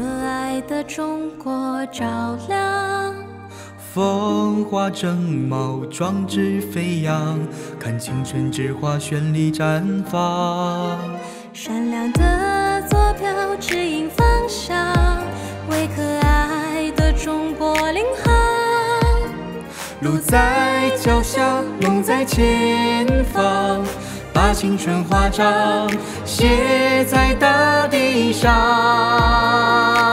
可爱的中国照亮风华正茂壮志飞扬看青春之花绚丽绽放。闪亮的坐标指引方向为可爱的中国领航。路在脚下梦在前方。把青春华章写在大地上。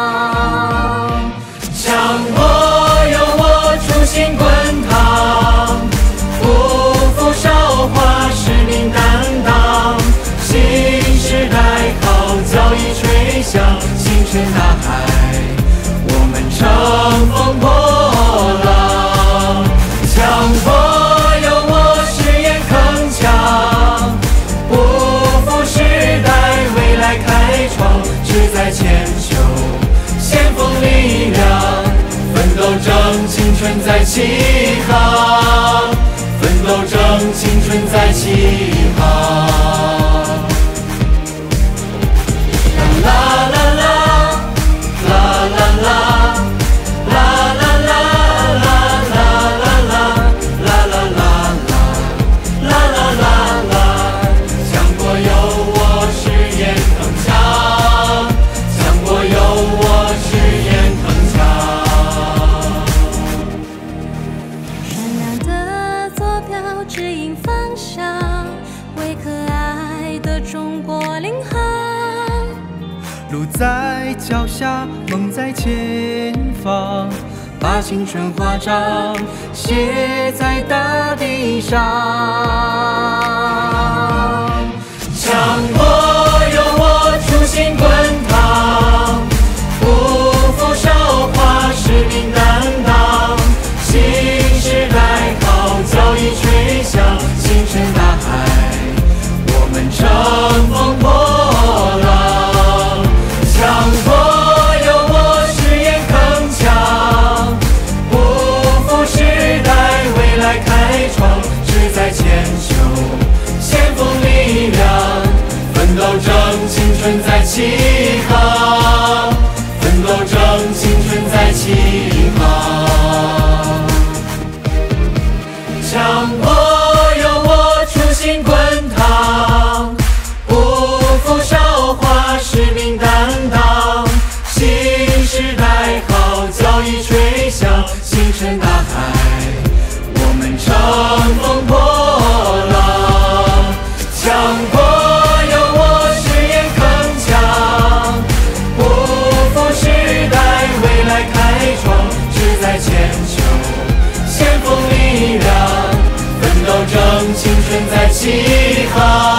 在一。平衡。路在脚下，梦在前方，把青春华章写在大地上。强国。奋斗正青春在起。正在起航。